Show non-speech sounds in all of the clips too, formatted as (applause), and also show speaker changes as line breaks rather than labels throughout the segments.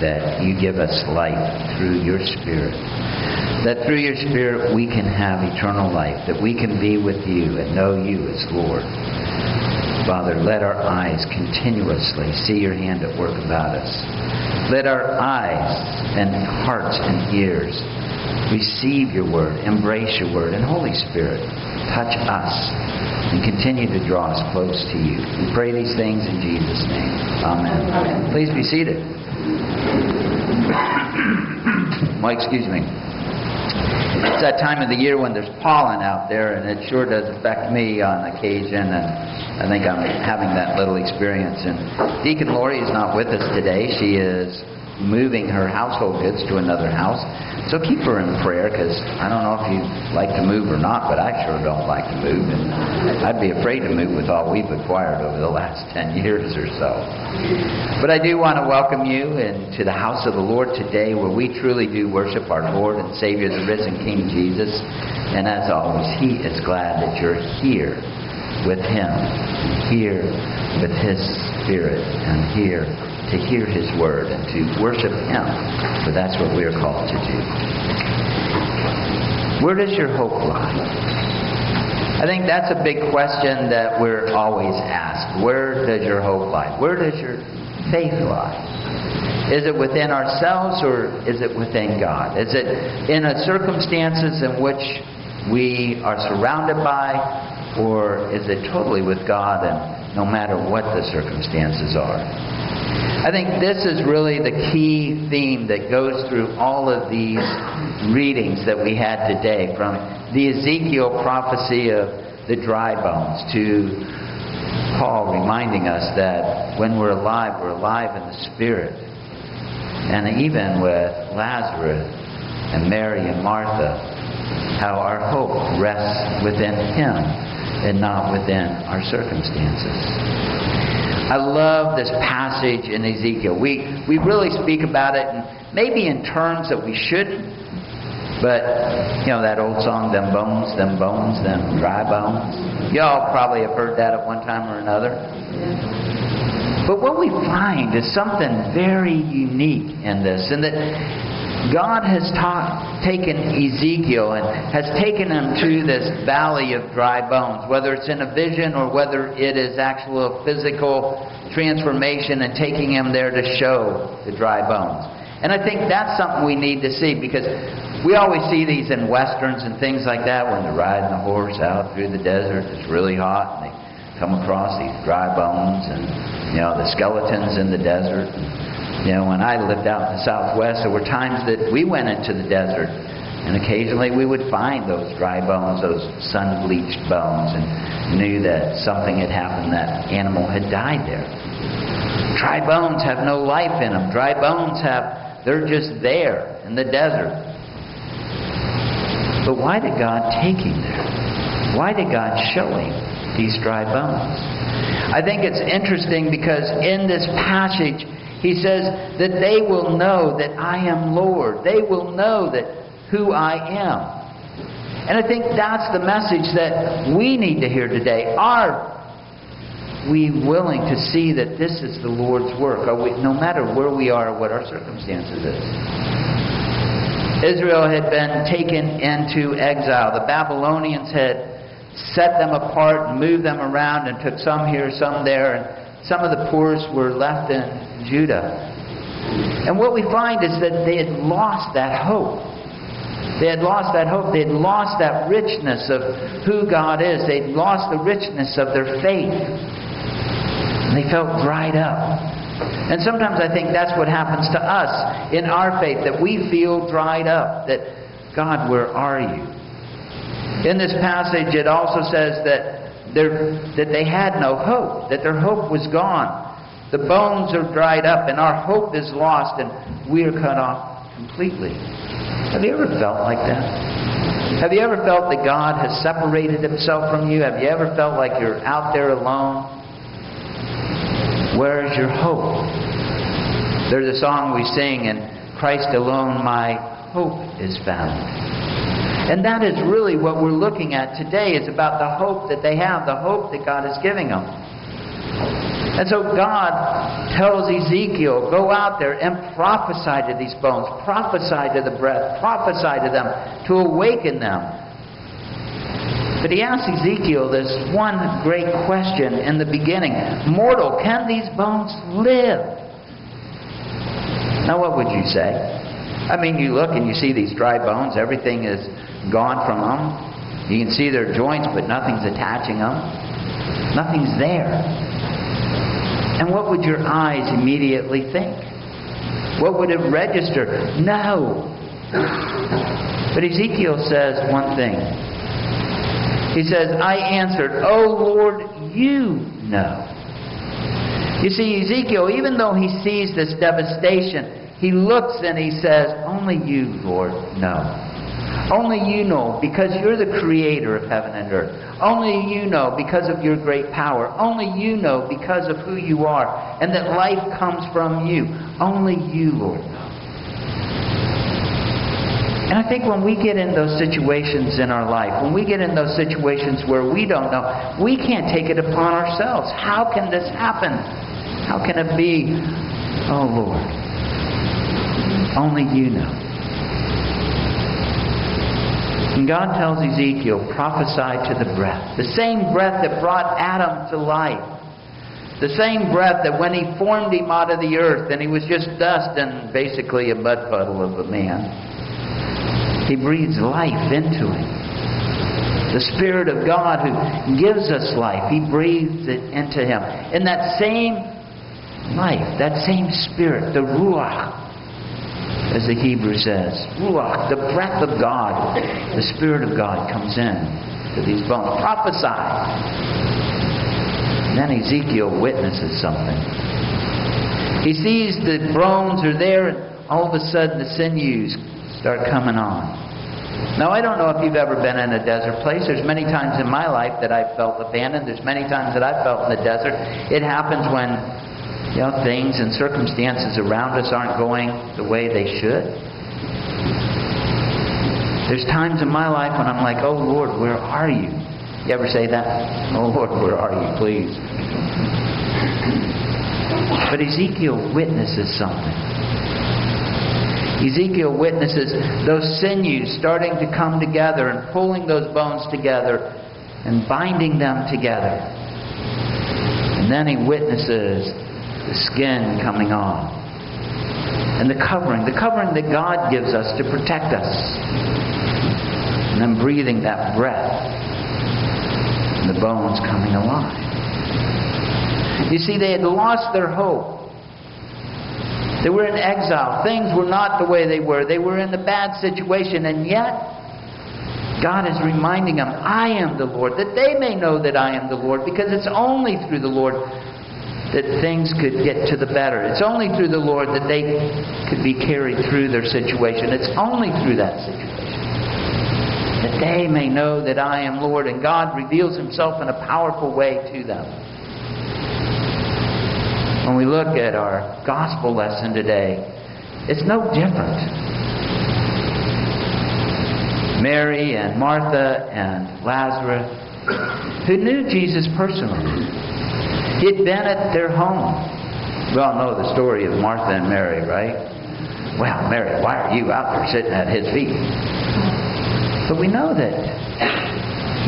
that you give us life through your Spirit. That through your Spirit we can have eternal life, that we can be with you and know you as Lord. Father, let our eyes continuously see your hand at work about us. Let our eyes and hearts and ears receive your word, embrace your word, and Holy Spirit, touch us and continue to draw us close to you. We pray these things in Jesus' name. Amen. Amen. Please be seated. Well, excuse me. It's that time of the year when there's pollen out there, and it sure does affect me on occasion, and I think I'm having that little experience. And Deacon Lori is not with us today. She is moving her household goods to another house. So keep her in prayer because I don't know if you like to move or not, but I sure don't like to move. And I'd be afraid to move with all we've acquired over the last (laughs) 10 years or so. But I do want to welcome you into the house of the Lord today where we truly do worship our Lord and Savior, the risen King Jesus. And as always, He is glad that you're here with Him, here with His Spirit, and here to hear His Word and to worship Him, for that's what we are called to do. Where does your hope lie? I think that's a big question that we're always asked. Where does your hope lie? Where does your faith lie? Is it within ourselves or is it within God? Is it in a circumstances in which we are surrounded by or is it totally with God and no matter what the circumstances are? I think this is really the key theme that goes through all of these readings that we had today, from the Ezekiel prophecy of the dry bones to Paul reminding us that when we're alive, we're alive in the Spirit. And even with Lazarus and Mary and Martha, how our hope rests within Him and not within our circumstances. I love this passage in Ezekiel. We, we really speak about it, and maybe in terms that we shouldn't, but, you know, that old song, Them Bones, Them Bones, Them Dry Bones. Y'all probably have heard that at one time or another. But what we find is something very unique in this, and that God has taken Ezekiel and has taken him to this valley of dry bones, whether it's in a vision or whether it is actual physical transformation and taking him there to show the dry bones. And I think that's something we need to see because we always see these in westerns and things like that when they're riding the horse out through the desert. It's really hot and they come across these dry bones and you know the skeletons in the desert. And, you know, when I lived out in the Southwest, there were times that we went into the desert, and occasionally we would find those dry bones, those sun bleached bones, and knew that something had happened, that animal had died there. Dry bones have no life in them. Dry bones have, they're just there in the desert. But why did God take him there? Why did God show him these dry bones? I think it's interesting because in this passage, he says that they will know that I am Lord. They will know that who I am. And I think that's the message that we need to hear today. Are we willing to see that this is the Lord's work? We, no matter where we are, or what our circumstances is. Israel had been taken into exile. The Babylonians had set them apart and moved them around and took some here, some there, and some of the poorest were left in Judah. And what we find is that they had lost that hope. They had lost that hope. They had lost that richness of who God is. They'd lost the richness of their faith. And they felt dried up. And sometimes I think that's what happens to us in our faith, that we feel dried up. That, God, where are you? In this passage, it also says that, that they had no hope, that their hope was gone. The bones are dried up and our hope is lost and we are cut off completely. Have you ever felt like that? Have you ever felt that God has separated himself from you? Have you ever felt like you're out there alone? Where is your hope? There's a song we sing, in Christ alone my hope is found. And that is really what we're looking at today is about the hope that they have, the hope that God is giving them. And so God tells Ezekiel, go out there and prophesy to these bones, prophesy to the breath, prophesy to them to awaken them. But he asks Ezekiel this one great question in the beginning Mortal, can these bones live? Now, what would you say? I mean, you look and you see these dry bones, everything is gone from them. You can see their joints, but nothing's attaching them. Nothing's there. And what would your eyes immediately think? What would it register? No. But Ezekiel says one thing. He says, I answered, Oh Lord, you know. You see, Ezekiel, even though he sees this devastation, he looks and he says, Only you, Lord, know. Only you know because you're the creator of heaven and earth. Only you know because of your great power. Only you know because of who you are and that life comes from you. Only you, Lord, know. And I think when we get in those situations in our life, when we get in those situations where we don't know, we can't take it upon ourselves. How can this happen? How can it be? Oh, Lord. Only you know. And God tells Ezekiel, prophesy to the breath. The same breath that brought Adam to life. The same breath that when he formed him out of the earth and he was just dust and basically a mud puddle of a man, he breathes life into him. The Spirit of God who gives us life, he breathes it into him. And that same life, that same Spirit, the Ruach, as the Hebrew says. Ruach, the breath of God, the Spirit of God comes in to these bones. Prophesy. And then Ezekiel witnesses something. He sees the bones are there, and all of a sudden the sinews start coming on. Now, I don't know if you've ever been in a desert place. There's many times in my life that I've felt abandoned. There's many times that I've felt in the desert. It happens when you know, things and circumstances around us aren't going the way they should. There's times in my life when I'm like, oh Lord, where are you? You ever say that? Oh Lord, where are you, please? But Ezekiel witnesses something. Ezekiel witnesses those sinews starting to come together and pulling those bones together and binding them together. And then he witnesses the skin coming on, and the covering, the covering that God gives us to protect us, and then breathing that breath, and the bones coming alive. You see, they had lost their hope. They were in exile. Things were not the way they were. They were in a bad situation, and yet God is reminding them, I am the Lord, that they may know that I am the Lord, because it's only through the Lord that things could get to the better. It's only through the Lord that they could be carried through their situation. It's only through that situation that they may know that I am Lord, and God reveals Himself in a powerful way to them. When we look at our gospel lesson today, it's no different. Mary and Martha and Lazarus, who knew Jesus personally, He'd been at their home. We all know the story of Martha and Mary, right? Well, Mary, why are you out there sitting at his feet? But we know that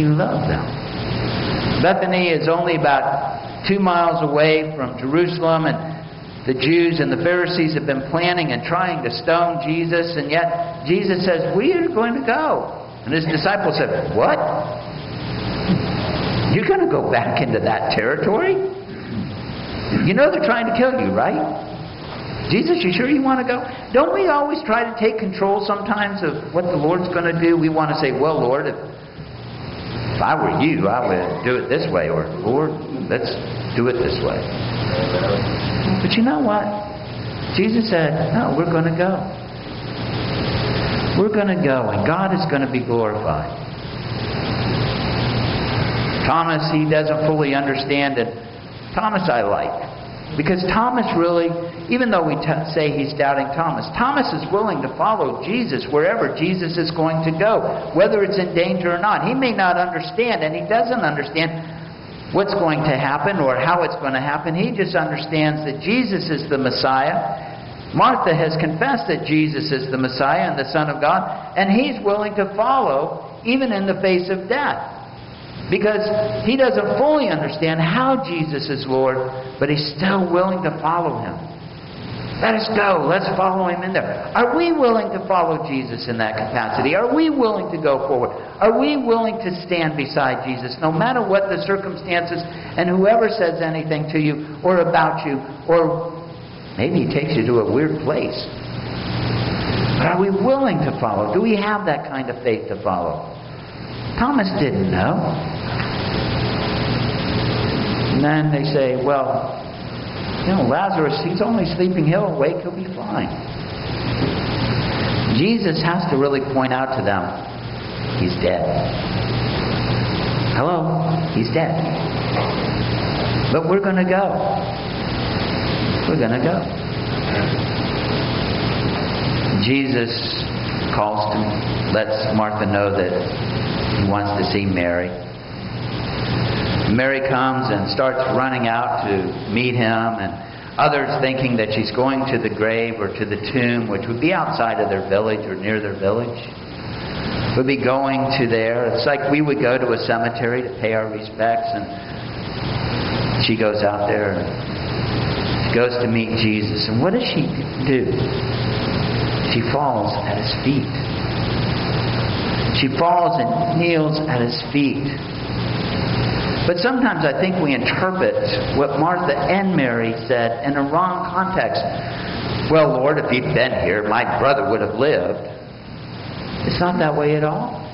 he loved them. Bethany is only about two miles away from Jerusalem, and the Jews and the Pharisees have been planning and trying to stone Jesus, and yet Jesus says, We are going to go. And his disciples said, What? You're going to go back into that territory? You know they're trying to kill you, right? Jesus, you sure you want to go? Don't we always try to take control sometimes of what the Lord's going to do? We want to say, well, Lord, if, if I were you, I would do it this way, or Lord, let's do it this way. But you know what? Jesus said, no, we're going to go. We're going to go, and God is going to be glorified. Thomas, he doesn't fully understand it Thomas I like. Because Thomas really, even though we t- say he's doubting Thomas, Thomas is willing to follow Jesus wherever Jesus is going to go, whether it's in danger or not. He may not understand, and he doesn't understand, what's going to happen or how it's going to happen. He just understands that Jesus is the Messiah. Martha has confessed that Jesus is the Messiah and the Son of God, and he's willing to follow even in the face of death. Because he doesn't fully understand how Jesus is Lord, but he's still willing to follow him. Let us go. Let's follow him in there. Are we willing to follow Jesus in that capacity? Are we willing to go forward? Are we willing to stand beside Jesus no matter what the circumstances and whoever says anything to you or about you or maybe he takes you to a weird place? But are we willing to follow? Do we have that kind of faith to follow? Thomas didn't know. And then they say, well, you know, Lazarus, he's only sleeping. He'll awake. He'll be fine. Jesus has to really point out to them, he's dead. Hello? He's dead. But we're going to go. We're going to go. Jesus calls to, lets Martha know that he wants to see Mary. Mary comes and starts running out to meet him, and others thinking that she's going to the grave or to the tomb, which would be outside of their village or near their village. Would be going to there. It's like we would go to a cemetery to pay our respects, and she goes out there and goes to meet Jesus. And what does she do? She falls at his feet. She falls and kneels at his feet. But sometimes I think we interpret what Martha and Mary said in a wrong context. Well, Lord, if he'd been here, my brother would have lived. It's not that way at all.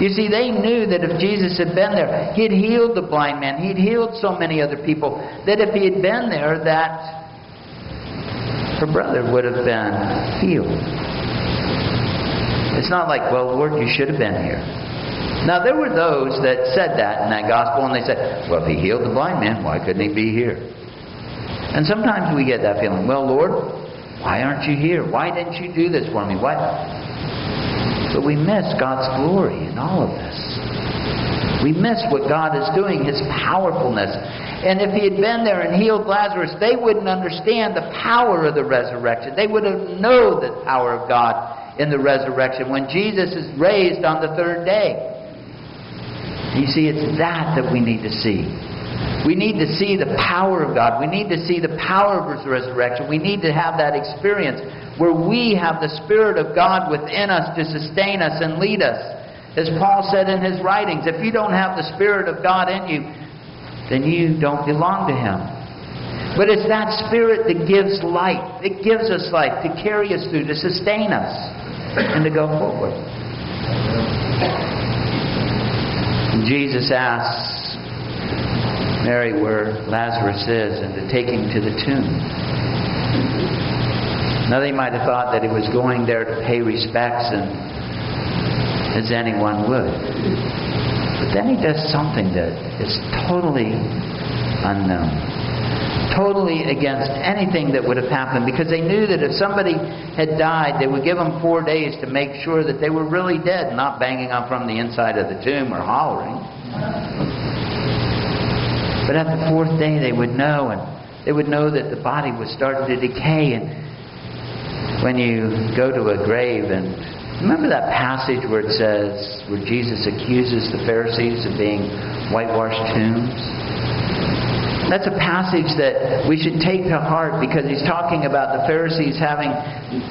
You see, they knew that if Jesus had been there, he'd healed the blind man, he'd healed so many other people, that if he had been there, that her brother would have been healed. It's not like, well, Lord, you should have been here. Now, there were those that said that in that gospel, and they said, well, if he healed the blind man, why couldn't he be here? And sometimes we get that feeling, well, Lord, why aren't you here? Why didn't you do this for me? Why? But we miss God's glory in all of this. We miss what God is doing, His powerfulness. And if He had been there and healed Lazarus, they wouldn't understand the power of the resurrection. They would have known the power of God in the resurrection when Jesus is raised on the third day. You see, it's that that we need to see. We need to see the power of God. We need to see the power of His resurrection. We need to have that experience where we have the Spirit of God within us to sustain us and lead us. As Paul said in his writings, if you don't have the Spirit of God in you, then you don't belong to Him. But it's that Spirit that gives life. It gives us life to carry us through, to sustain us, and to go forward. Jesus asks Mary where Lazarus is and to take him to the tomb. Now they might have thought that he was going there to pay respects and as anyone would. But then he does something that is totally unknown totally against anything that would have happened because they knew that if somebody had died, they would give them four days to make sure that they were really dead, not banging on from the inside of the tomb or hollering. But at the fourth day, they would know, and they would know that the body was starting to decay. And when you go to a grave, and remember that passage where it says, where Jesus accuses the Pharisees of being whitewashed tombs? That's a passage that we should take to heart because he's talking about the Pharisees having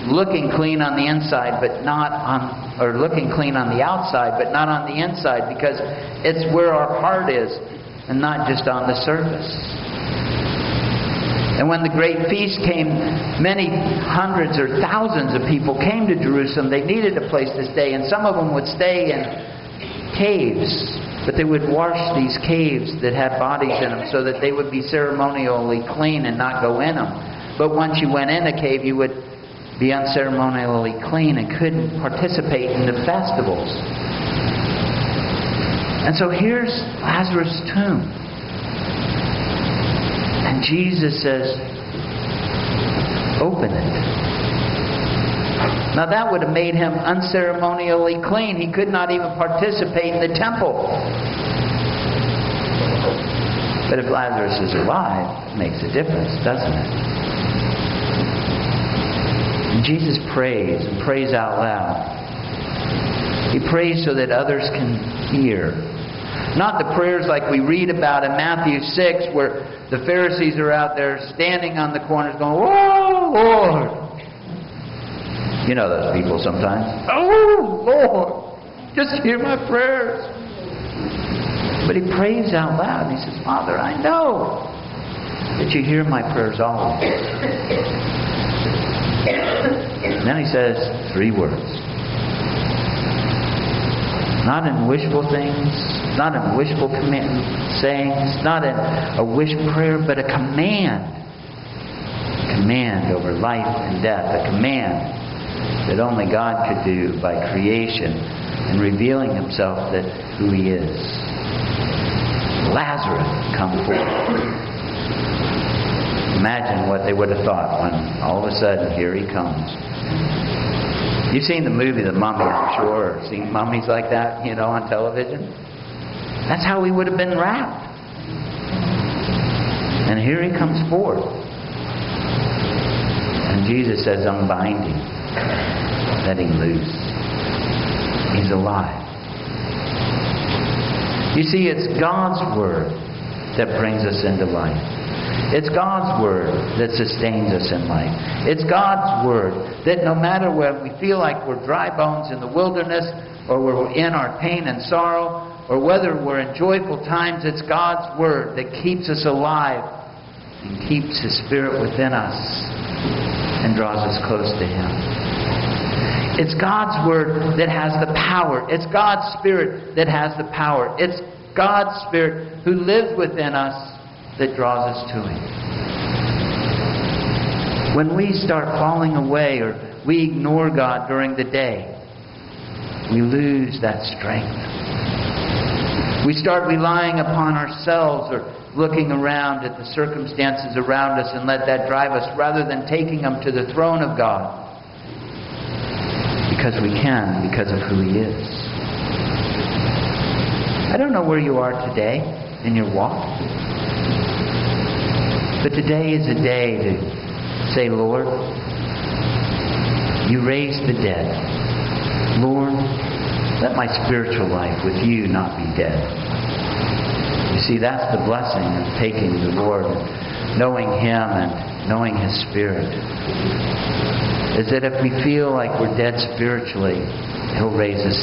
looking clean on the inside but not on or looking clean on the outside but not on the inside because it's where our heart is and not just on the surface. And when the great feast came, many hundreds or thousands of people came to Jerusalem. They needed a place to stay, and some of them would stay in caves but they would wash these caves that had bodies in them so that they would be ceremonially clean and not go in them. But once you went in a cave, you would be unceremonially clean and couldn't participate in the festivals. And so here's Lazarus' tomb. And Jesus says, Open it. Now that would have made him unceremonially clean. He could not even participate in the temple. But if Lazarus is alive, it makes a difference, doesn't it? And Jesus prays and prays out loud. He prays so that others can hear. Not the prayers like we read about in Matthew 6, where the Pharisees are out there standing on the corners going, Oh, Lord. You know those people sometimes. Oh, Lord, just hear my prayers. But he prays out loud. And he says, Father, I know that you hear my prayers always. And then he says three words. Not in wishful things, not in wishful command, sayings, not in a wish prayer, but a command. A command over life and death. A command that only God could do by creation and revealing himself that who he is. Lazarus, come forth. Imagine what they would have thought when all of a sudden here he comes. You've seen the movie The Mummy, I'm sure, or seen mummies like that, you know, on television. That's how he would have been wrapped. And here he comes forth. And Jesus says, Unbind him. Let him loose. He's alive. You see, it's God's Word that brings us into life. It's God's Word that sustains us in life. It's God's Word that no matter when we feel like we're dry bones in the wilderness, or we're in our pain and sorrow, or whether we're in joyful times, it's God's Word that keeps us alive and keeps His Spirit within us and draws us close to Him. It's God's Word that has the power. It's God's Spirit that has the power. It's God's Spirit who lives within us that draws us to Him. When we start falling away or we ignore God during the day, we lose that strength. We start relying upon ourselves or looking around at the circumstances around us and let that drive us rather than taking them to the throne of God. Because we can, because of who He is. I don't know where you are today in your walk. But today is a day to say, Lord, you raised the dead. Lord, let my spiritual life with you not be dead. You see, that's the blessing of taking the Lord knowing Him and knowing His Spirit. Is that if we feel like we're dead spiritually, He'll raise us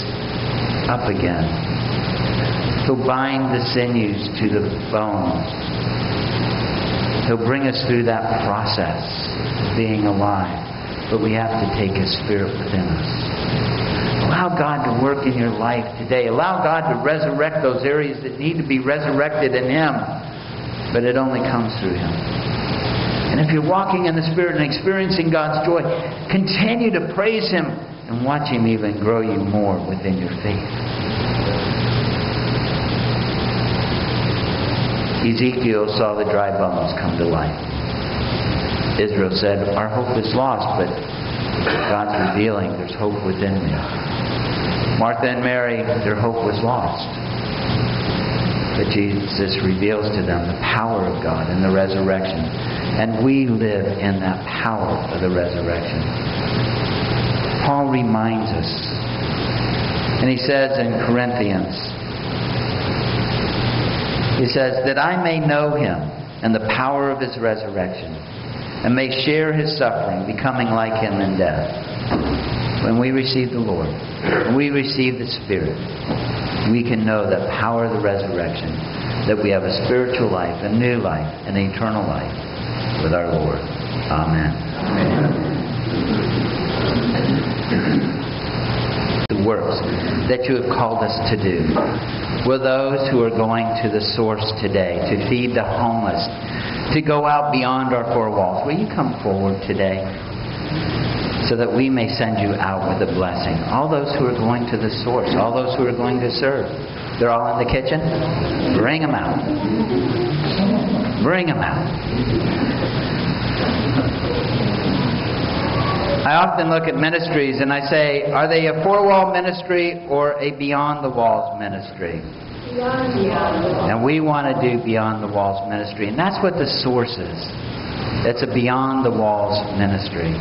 up again. He'll bind the sinews to the bones He'll bring us through that process of being alive. But we have to take His Spirit within us. Allow God to work in your life today. Allow God to resurrect those areas that need to be resurrected in Him. But it only comes through Him. And if you're walking in the Spirit and experiencing God's joy, continue to praise Him and watch Him even grow you more within your faith. Ezekiel saw the dry bones come to life. Israel said, Our hope is lost, but God's revealing there's hope within me. Martha and Mary, their hope was lost. But Jesus reveals to them the power of God and the resurrection. And we live in that power of the resurrection. Paul reminds us, and he says in Corinthians, he says, That I may know him and the power of his resurrection, and may share his suffering, becoming like him in death. When we receive the Lord, when we receive the Spirit, we can know the power of the resurrection, that we have a spiritual life, a new life, an eternal life with our Lord. Amen. The works that you have called us to do with those who are going to the source today to feed the homeless, to go out beyond our four walls. Will you come forward today so that we may send you out with a blessing? All those who are going to the source, all those who are going to serve, they're all in the kitchen? Bring them out. Bring them out. I often look at ministries and I say, are they a four wall ministry or a beyond the walls ministry? Beyond the walls. And we want to do Beyond the Walls ministry. And that's what the source is. It's a Beyond the Walls ministry.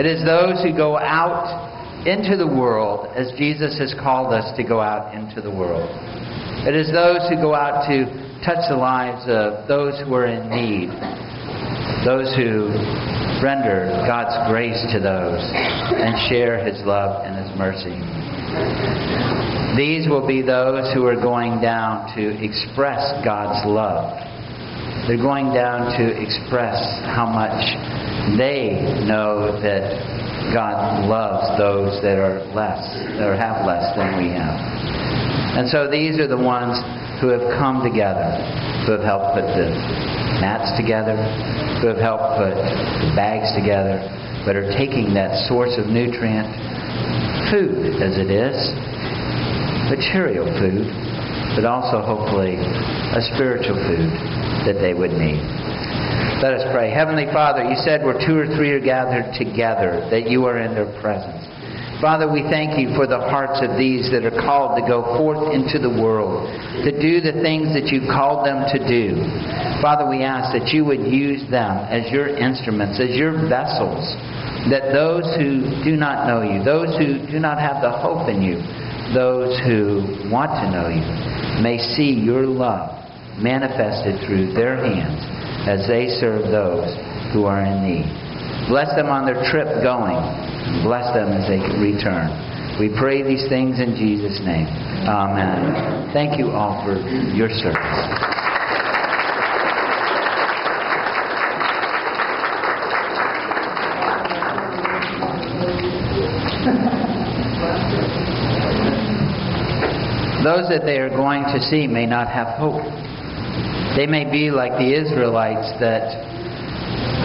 It is those who go out into the world as Jesus has called us to go out into the world. It is those who go out to touch the lives of those who are in need, those who render God's grace to those and share His love and His mercy. These will be those who are going down to express God's love. They're going down to express how much they know that God loves those that are less, or have less than we have. And so these are the ones who have come together, who have helped put the mats together, who have helped put the bags together, but are taking that source of nutrient, food as it is, material food, but also hopefully a spiritual food that they would need. Let us pray. Heavenly Father, you said where two or three are gathered together, that you are in their presence. Father, we thank you for the hearts of these that are called to go forth into the world, to do the things that you called them to do. Father, we ask that you would use them as your instruments, as your vessels, that those who do not know you, those who do not have the hope in you, those who want to know you, may see your love manifested through their hands as they serve those who are in need. Bless them on their trip going. Bless them as they return. We pray these things in Jesus' name. Amen. Thank you all for your service. Those that they are going to see may not have hope. They may be like the Israelites that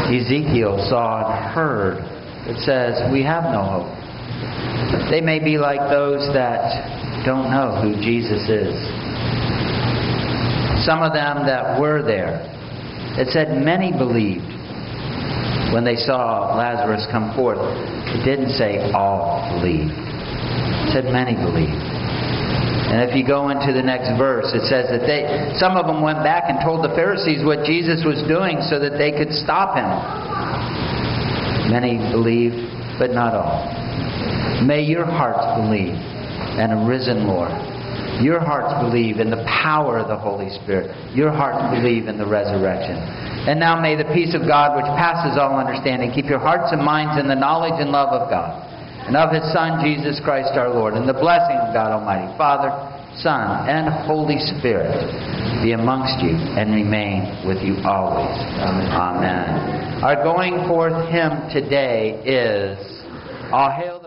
Ezekiel saw and heard. It says, We have no hope. They may be like those that don't know who Jesus is. Some of them that were there. It said many believed when they saw Lazarus come forth. It didn't say all believed. It said many believed. And if you go into the next verse, it says that they, some of them went back and told the Pharisees what Jesus was doing so that they could stop him. Many believed, but not all. May your hearts believe and a risen Lord. Your hearts believe in the power of the Holy Spirit. Your hearts believe in the resurrection. And now may the peace of God, which passes all understanding, keep your hearts and minds in the knowledge and love of God and of his Son, Jesus Christ our Lord, and the blessing of God Almighty, Father, Son, and Holy Spirit be amongst you and remain with you always. Amen. Amen. Our going forth hymn today is All Hail